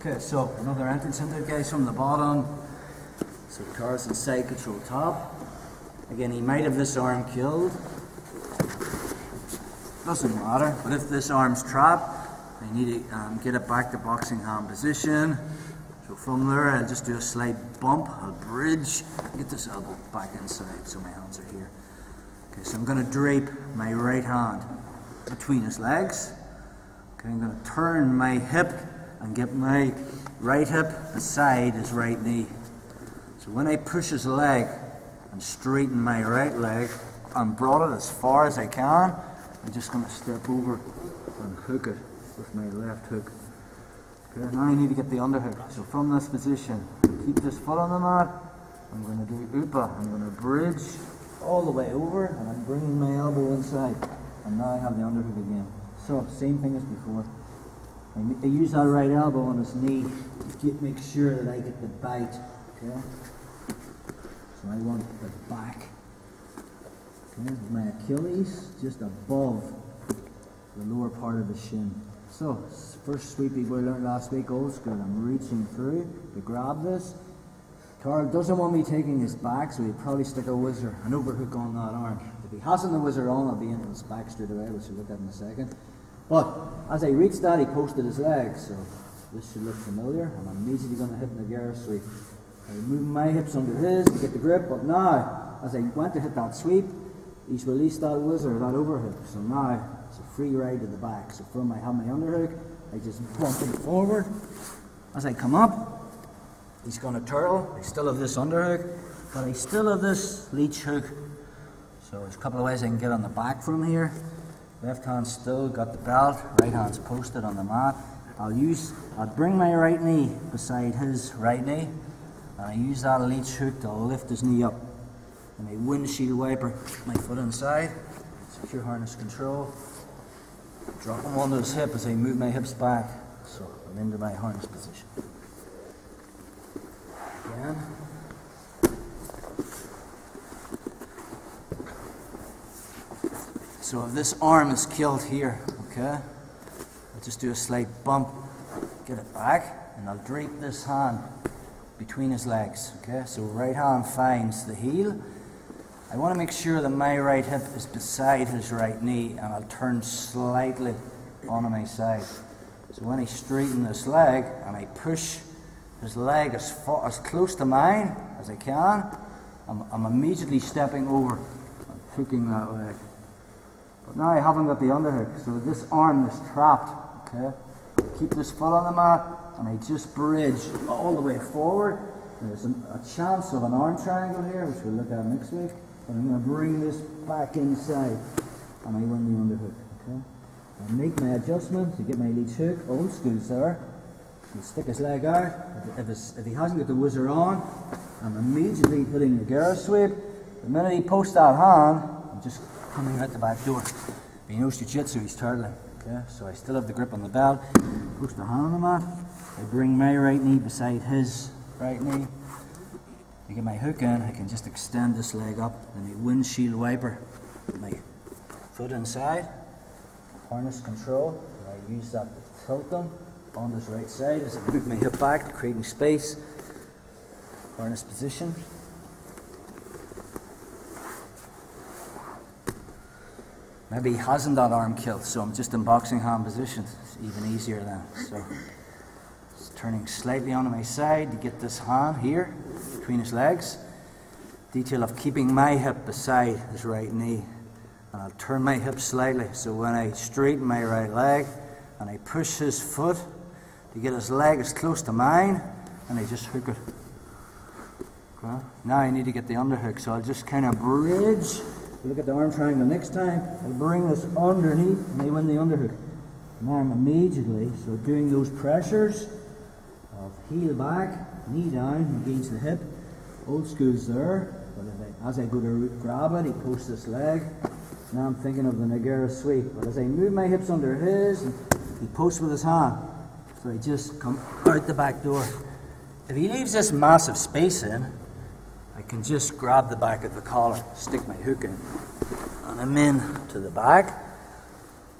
Okay, so another entrance in there, guys, from the bottom. So Carl's inside control top. Again, he might have this arm killed. Doesn't matter, but if this arm's trapped, I need to um, get it back to boxing hand position. So from there, I'll just do a slight bump, I'll bridge, get this elbow back inside so my hands are here. Okay, so I'm going to drape my right hand between his legs. Okay, I'm going to turn my hip and get my right hip beside his right knee. So when I push his leg and straighten my right leg and brought it as far as I can, I'm just going to step over and hook it with my left hook. Okay, now I need to get the underhook. So from this position, keep this foot on the mat. I'm going to do upa. I'm going to bridge all the way over and I'm bringing my elbow inside. And now I have the underhook again. So same thing as before. I, use that right elbow on his knee to get, make sure that I get the bite. Okay? So I want the back. Okay? My Achilles just above the lower part of the shin. So, first sweepy we learned last week, old school. I'm reaching through to grab this. Carl doesn't want me taking his back, so he'll probably stick a whizzer, an overhook on that arm. If he hasn't the whizzer on, I'll be into his back straight away, which we'll look at in a second. But as I reached that, he posted his leg, so this should look familiar. I'm immediately going to hit Nagara sweep. I move my hips under his to get the grip, but now, as I went to hit that sweep, he's released that whizzer, that overhook. So now it's a free ride to the back. So from I have my underhook, I just bump him forward. As I come up, he's going to turtle. I still have this underhook, but I still have this leech hook. So there's a couple of ways I can get on the back from here. Left hand still got the belt, right hand's posted on the mat. I'll use, I'll bring my right knee beside his right knee, and I use that leech hook to lift his knee up. And a windshield wiper, my foot inside, secure harness control. Drop him onto his hip as I move my hips back, so I'm into my harness position. Again. So if this arm is killed here, okay, I'll just do a slight bump, get it back, and I'll drape this hand between his legs, okay? So right hand finds the heel. I want to make sure that my right hip is beside his right knee, and I'll turn slightly onto my side. So when I straighten this leg, and I push his leg as, far, as close to mine as I can, I'm, I'm immediately stepping over and hooking that leg. But now I haven't got the underhook, so this arm is trapped. Okay, keep this foot on the mat, and I just bridge all the way forward. There's a, chance of an arm triangle here, which we'll look at next week. But I'm going to bring this back inside, and I win the underhook. Okay, I make my adjustment to get my leech hook. Old school, sir. He stick his leg out. If, if, he hasn't got the whizzer on, I'm immediately putting the Nagara sweep. The minute he posts that hand, I'm just coming out the back door. He knows jiu-jitsu, he's turtling. Okay, so I still have the grip on the belt. Push the hand on the mat. I bring my right knee beside his right knee. I get my hook in, I can just extend this leg up and a windshield wiper. My foot inside. Harness control. I use that to tilt them on this right side as I move my hip back, creating space. Harness position. Maybe he hasn't that arm killed, so I'm just in boxing hand position. It's even easier then. So just turning slightly onto my side to get this hand here between his legs. Detail of keeping my hip beside his right knee. And I'll turn my hip slightly so when I straighten my right leg and I push his foot to get his leg as close to mine and I just hook it. Now I need to get the underhook, so I'll just kind of bridge look at the arm triangle next time, I'll bring this underneath and I win the underhook. Now I'm immediately, so doing those pressures of heel back, knee down against the hip. Old school's there, but I, as I go to grab it, he posts this leg. Now I'm thinking of the Nagara sweep. But as I move my hips under his, he posts with his hand. So I just come out the back door. If he leaves this massive space in, I can just grab the back of the collar, stick my hook in, and I'm in to the back.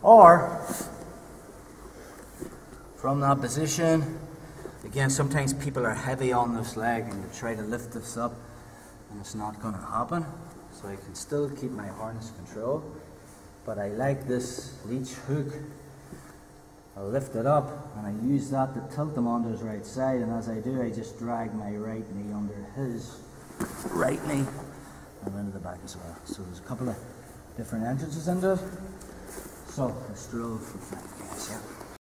Or from that position, again, sometimes people are heavy on this leg and they try to lift this up and it's not going to happen. So I can still keep my harness control, but I like this leech hook. I lift it up and I use that to tilt him onto his right side and as I do I just drag my right knee under his right knee and into the back as well. So there's a couple of different entrances into it. So let's drill for five guys, yeah.